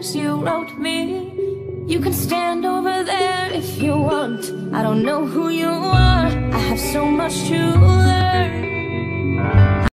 letters you wrote me. You can stand over there if you want. I don't know who you are. I have so much to learn.